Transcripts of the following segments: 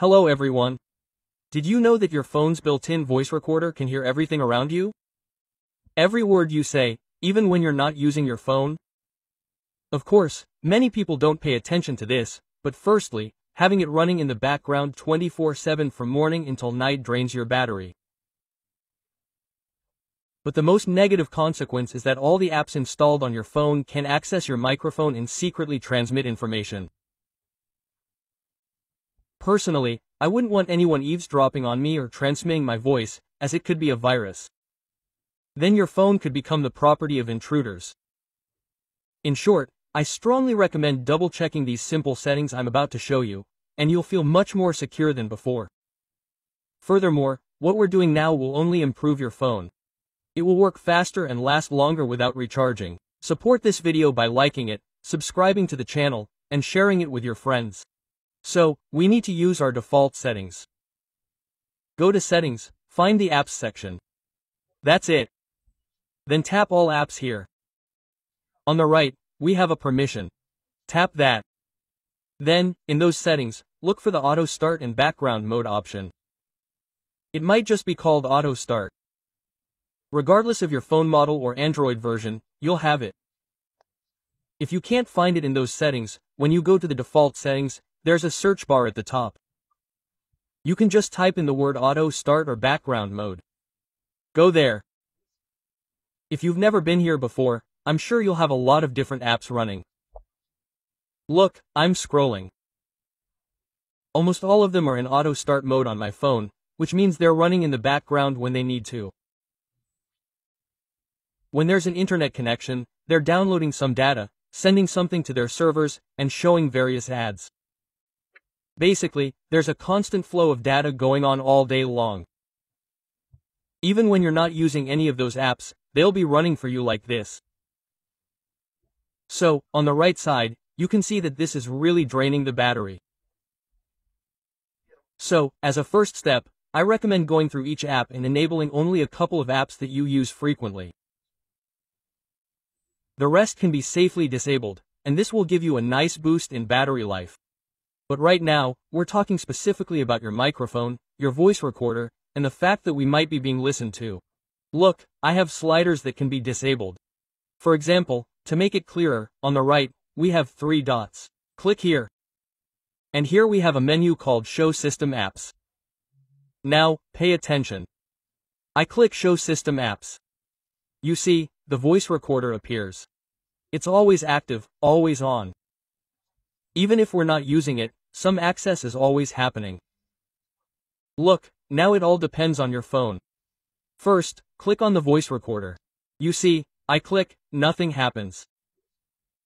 Hello everyone. Did you know that your phone's built-in voice recorder can hear everything around you? Every word you say, even when you're not using your phone? Of course, many people don't pay attention to this, but firstly, having it running in the background 24-7 from morning until night drains your battery. But the most negative consequence is that all the apps installed on your phone can access your microphone and secretly transmit information. Personally, I wouldn't want anyone eavesdropping on me or transmitting my voice, as it could be a virus. Then your phone could become the property of intruders. In short, I strongly recommend double-checking these simple settings I'm about to show you, and you'll feel much more secure than before. Furthermore, what we're doing now will only improve your phone. It will work faster and last longer without recharging. Support this video by liking it, subscribing to the channel, and sharing it with your friends. So, we need to use our default settings. Go to Settings, find the Apps section. That's it. Then tap All Apps here. On the right, we have a permission. Tap that. Then, in those settings, look for the Auto Start and Background Mode option. It might just be called Auto Start. Regardless of your phone model or Android version, you'll have it. If you can't find it in those settings, when you go to the default settings, there's a search bar at the top. You can just type in the word auto start or background mode. Go there. If you've never been here before, I'm sure you'll have a lot of different apps running. Look, I'm scrolling. Almost all of them are in auto start mode on my phone, which means they're running in the background when they need to. When there's an internet connection, they're downloading some data, sending something to their servers, and showing various ads. Basically, there's a constant flow of data going on all day long. Even when you're not using any of those apps, they'll be running for you like this. So, on the right side, you can see that this is really draining the battery. So, as a first step, I recommend going through each app and enabling only a couple of apps that you use frequently. The rest can be safely disabled, and this will give you a nice boost in battery life. But right now, we're talking specifically about your microphone, your voice recorder, and the fact that we might be being listened to. Look, I have sliders that can be disabled. For example, to make it clearer, on the right, we have three dots. Click here. And here we have a menu called Show System Apps. Now, pay attention. I click Show System Apps. You see, the voice recorder appears. It's always active, always on. Even if we're not using it, some access is always happening. Look, now it all depends on your phone. First, click on the voice recorder. You see, I click, nothing happens.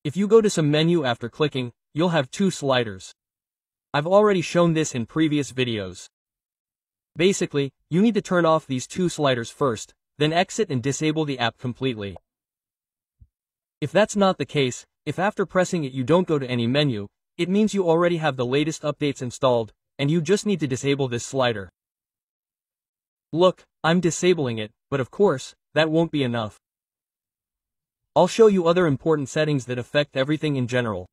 If you go to some menu after clicking, you'll have two sliders. I've already shown this in previous videos. Basically, you need to turn off these two sliders first, then exit and disable the app completely. If that's not the case, if after pressing it you don't go to any menu, it means you already have the latest updates installed, and you just need to disable this slider. Look, I'm disabling it, but of course, that won't be enough. I'll show you other important settings that affect everything in general.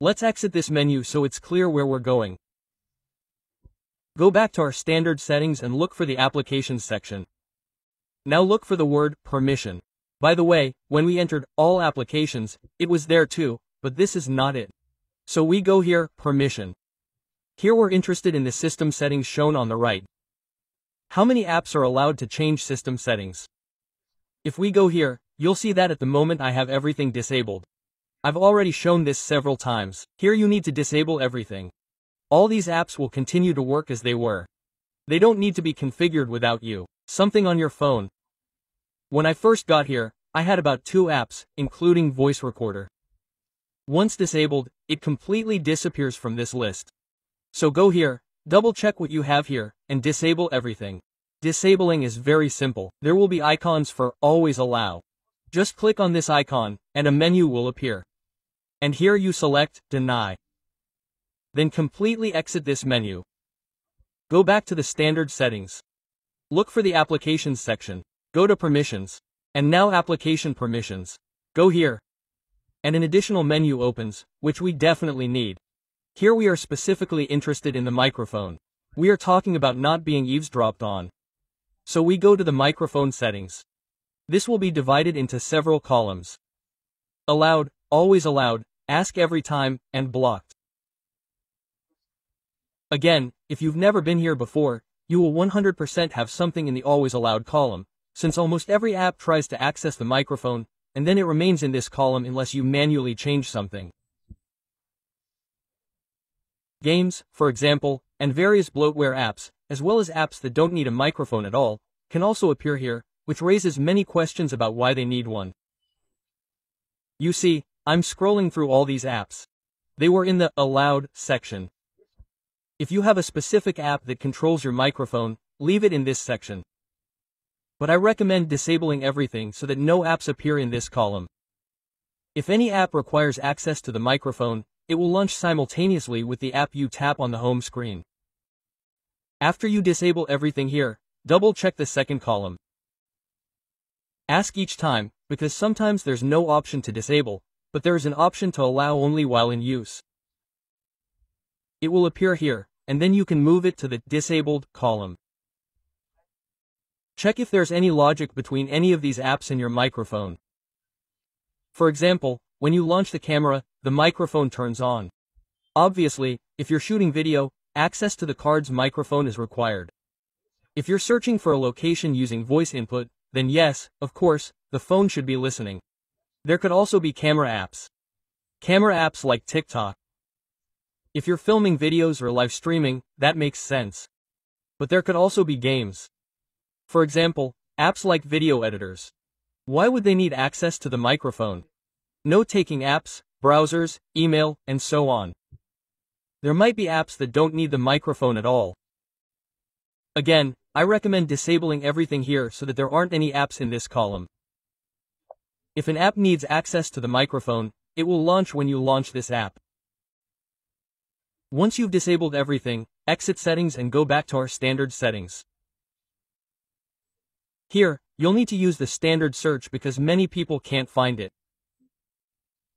Let's exit this menu so it's clear where we're going. Go back to our standard settings and look for the Applications section. Now look for the word permission. By the way, when we entered all applications, it was there too, but this is not it. So we go here, permission. Here we're interested in the system settings shown on the right. How many apps are allowed to change system settings? If we go here, you'll see that at the moment I have everything disabled. I've already shown this several times. Here you need to disable everything. All these apps will continue to work as they were. They don't need to be configured without you. Something on your phone, when I first got here, I had about two apps, including voice recorder. Once disabled, it completely disappears from this list. So go here, double check what you have here, and disable everything. Disabling is very simple. There will be icons for Always Allow. Just click on this icon, and a menu will appear. And here you select Deny. Then completely exit this menu. Go back to the standard settings. Look for the Applications section. Go to Permissions. And now Application Permissions. Go here. And an additional menu opens, which we definitely need. Here we are specifically interested in the microphone. We are talking about not being eavesdropped on. So we go to the microphone settings. This will be divided into several columns. Allowed, always allowed, ask every time, and blocked. Again, if you've never been here before, you will 100% have something in the always allowed column, since almost every app tries to access the microphone, and then it remains in this column unless you manually change something. Games, for example, and various bloatware apps, as well as apps that don't need a microphone at all, can also appear here, which raises many questions about why they need one. You see, I'm scrolling through all these apps. They were in the Allowed section. If you have a specific app that controls your microphone, leave it in this section. But I recommend disabling everything so that no apps appear in this column. If any app requires access to the microphone, it will launch simultaneously with the app you tap on the home screen. After you disable everything here, double check the second column. Ask each time, because sometimes there's no option to disable, but there is an option to allow only while in use. It will appear here, and then you can move it to the Disabled column. Check if there's any logic between any of these apps and your microphone. For example, when you launch the camera, the microphone turns on. Obviously, if you're shooting video, access to the card's microphone is required. If you're searching for a location using voice input, then yes, of course, the phone should be listening. There could also be camera apps. Camera apps like TikTok, if you're filming videos or live streaming, that makes sense. But there could also be games. For example, apps like video editors. Why would they need access to the microphone? Note-taking apps, browsers, email, and so on. There might be apps that don't need the microphone at all. Again, I recommend disabling everything here so that there aren't any apps in this column. If an app needs access to the microphone, it will launch when you launch this app. Once you've disabled everything, exit settings and go back to our standard settings. Here, you'll need to use the standard search because many people can't find it.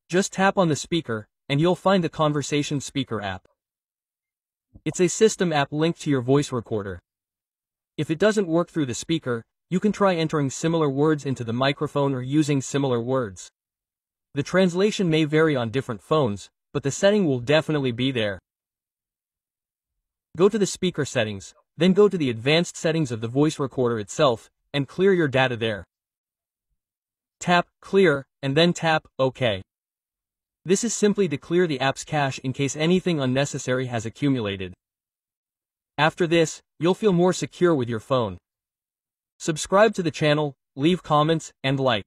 Just tap on the speaker, and you'll find the Conversation Speaker app. It's a system app linked to your voice recorder. If it doesn't work through the speaker, you can try entering similar words into the microphone or using similar words. The translation may vary on different phones, but the setting will definitely be there. Go to the speaker settings, then go to the advanced settings of the voice recorder itself, and clear your data there. Tap Clear, and then tap OK. This is simply to clear the app's cache in case anything unnecessary has accumulated. After this, you'll feel more secure with your phone. Subscribe to the channel, leave comments, and like.